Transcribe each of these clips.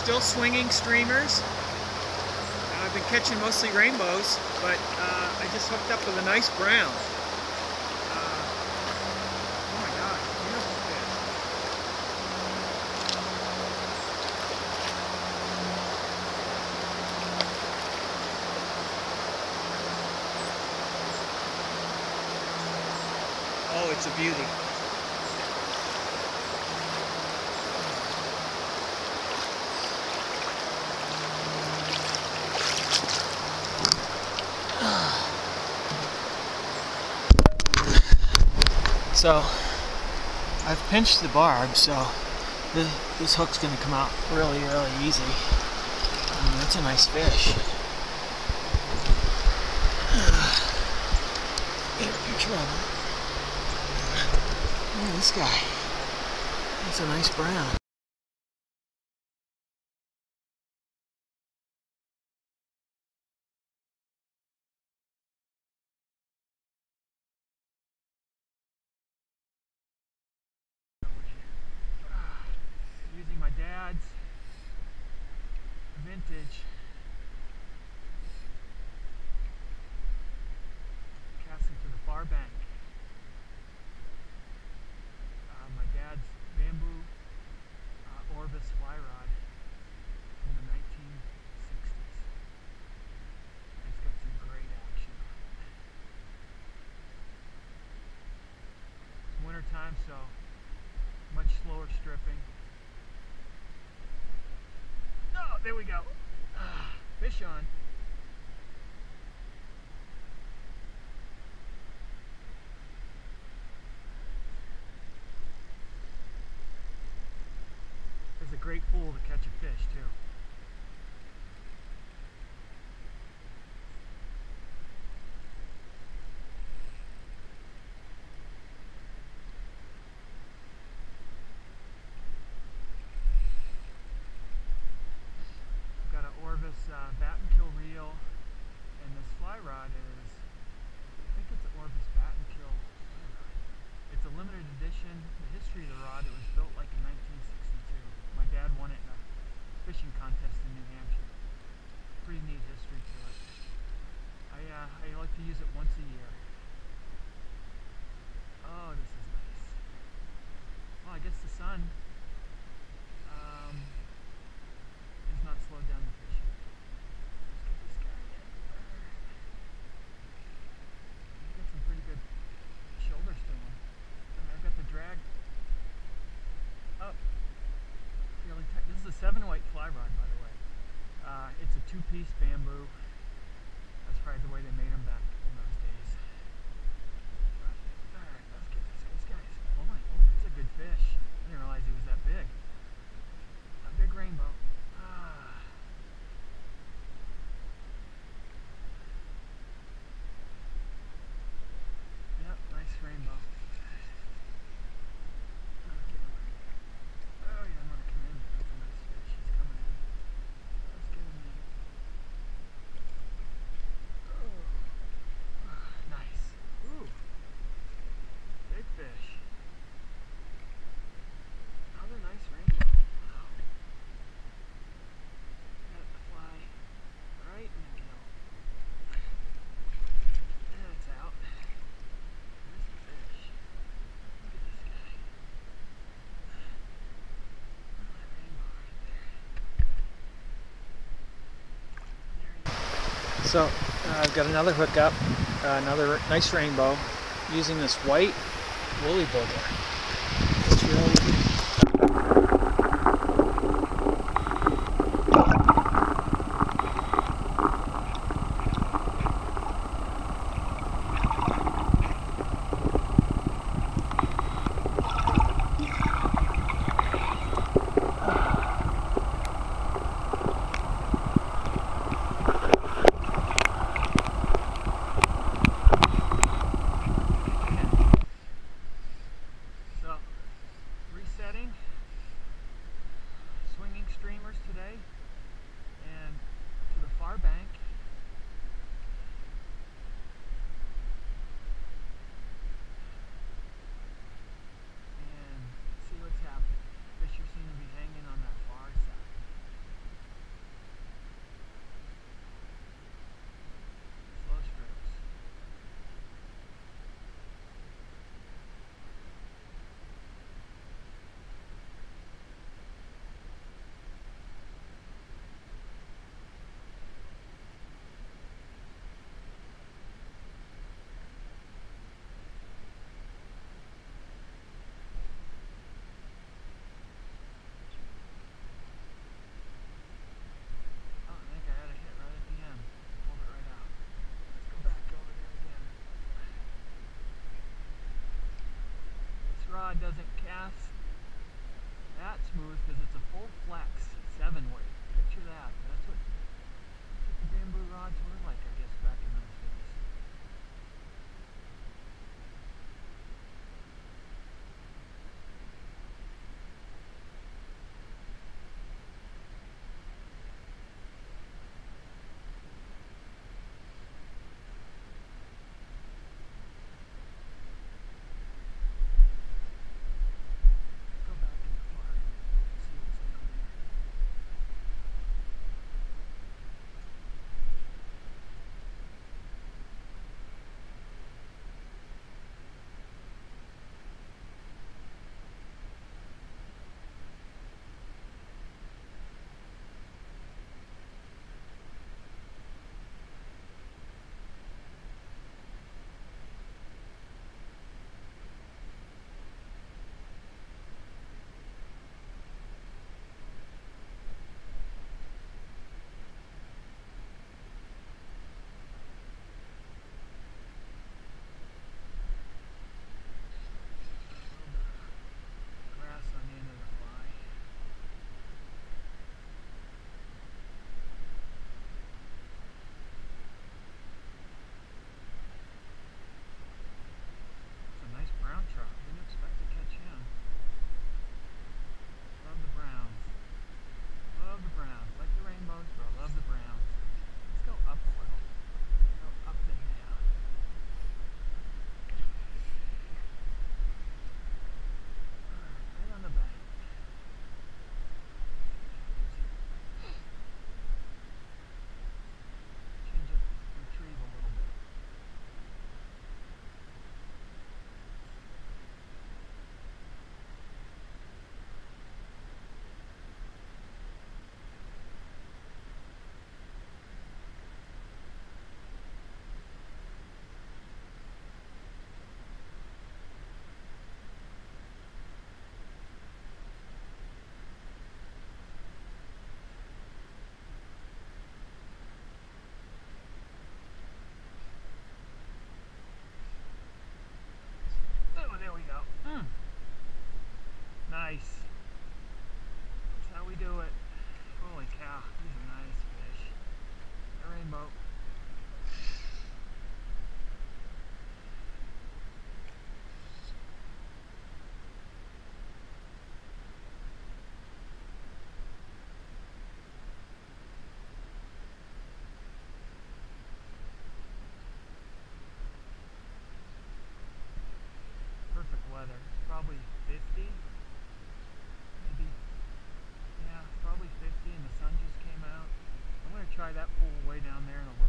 still swinging streamers. Uh, I've been catching mostly rainbows, but uh, I just hooked up with a nice brown. Uh, oh. Oh, it's a beauty. So, I've pinched the barb, so this, this hook's going to come out really, really easy. Um, that's a nice fish. Get a picture of him. Look at this guy. That's a nice brown. Using my dad's vintage casting to the far bank. Uh, my dad's bamboo uh, Orvis fly rod from the 1960s. It's got some great action on it. It's winter time, so much slower stripping. Oh, there we go. Fish on. It's a great pool to catch a fish too. I've got an Orvis uh, Battenkill reel, and this fly rod is, I think it's an Orvis Battenkill. It's a limited edition. The history of the rod, it was built like in 1962. My dad won it in a fishing contest in New Hampshire. Pretty neat history to it. I, uh, I like to use it once a year. Oh, this is nice. Well, I guess the sun um, has not slowed down the fishing. Let's get this guy in. He's got some pretty good shoulders to him. And I've got the drag up fairly tight. This is a seven weight fly rod, by the way. Uh, it's a two piece bamboo. That's probably the way they made them back in those days. But, alright, let's get this, this guy's. Oh my, oh, it's a good fish. I didn't realize he was that big. A big rainbow. Ah. Yep, nice rainbow. Okay. Oh, he doesn't want to come in. That's a nice fish. He's coming in. Let's get him in. Oh. Ah, nice. Ooh. Big fish. Another nice rainbow. Wow. Got the fly right in the gill. That's out. There's the fish. Look at this guy. That rainbow right there. So uh, I've got another hookup, uh, another nice rainbow, using this white woolly bugger. rod doesn't cast that smooth because it's a full flex seven weight. Picture that. That's what Nice. down there in a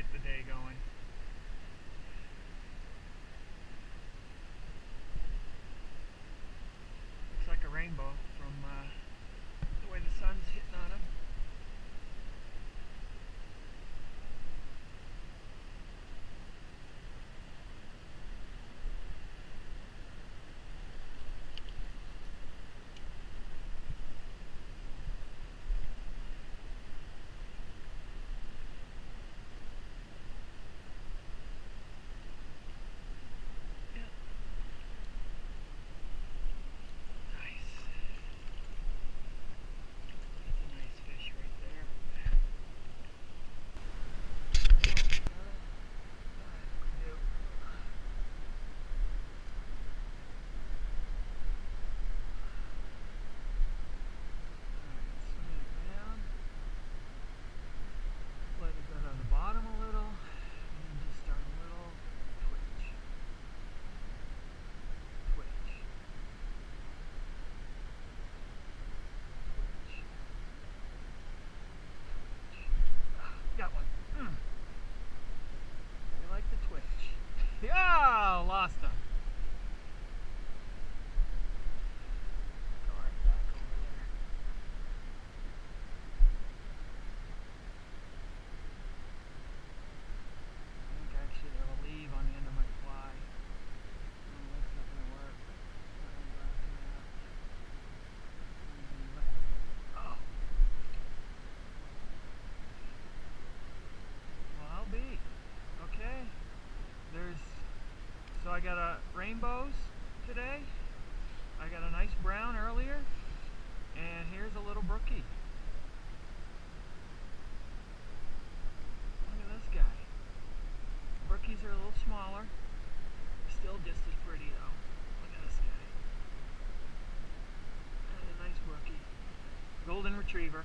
get the day going. I got a rainbows today. I got a nice brown earlier. And here's a little brookie. Look at this guy. Brookies are a little smaller. Still just as pretty though. Look at this guy. And a nice brookie. Golden retriever.